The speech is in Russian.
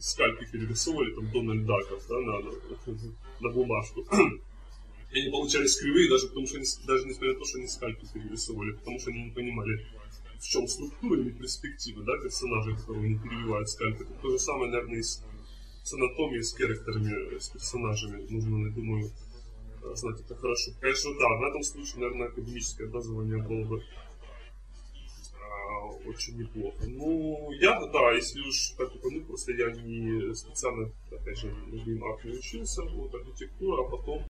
скальпы перерисовывали, там Дональд Даков, да, на, на бумажку. И они получались кривые, даже потому что они, даже несмотря на то, что они скальпы перерисовывали, потому что они не понимали, в чем структура или перспектива, да, персонажей, которого они перебивают скальпы. Это то же самое, наверное, и с, с анатомией, с характерами, с персонажами. Нужно, я думаю, знать это хорошо. Конечно, да, в этом случае, наверное, академическое образование было бы очень неплохо. Ну, я, да, если уж так ну, просто я не специально, опять же, на геймах не вот архитектура, а потом